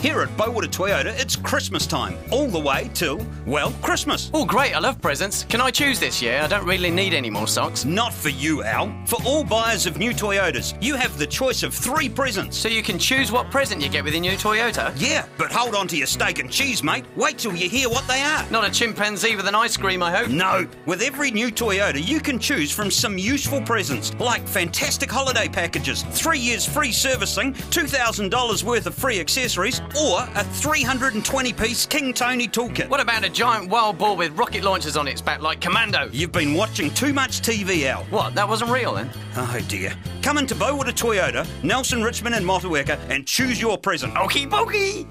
Here at Bowater Toyota, it's Christmas time, all the way till, well, Christmas. Oh, great, I love presents. Can I choose this year? I don't really need any more socks. Not for you, Al. For all buyers of new Toyotas, you have the choice of three presents. So you can choose what present you get with your new Toyota? Yeah, but hold on to your steak and cheese, mate. Wait till you hear what they are. Not a chimpanzee with an ice cream, I hope. No, with every new Toyota, you can choose from some useful presents like fantastic holiday packages, three years free servicing, $2,000 worth of free accessories, or a 320 piece King Tony toolkit. What about a giant wild boar with rocket launchers on its back like Commando? You've been watching too much TV, Al. What, that wasn't real then? Oh dear. Come into Bowater Toyota, Nelson, Richmond, and Motueka and choose your present. Okie pokey!